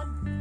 God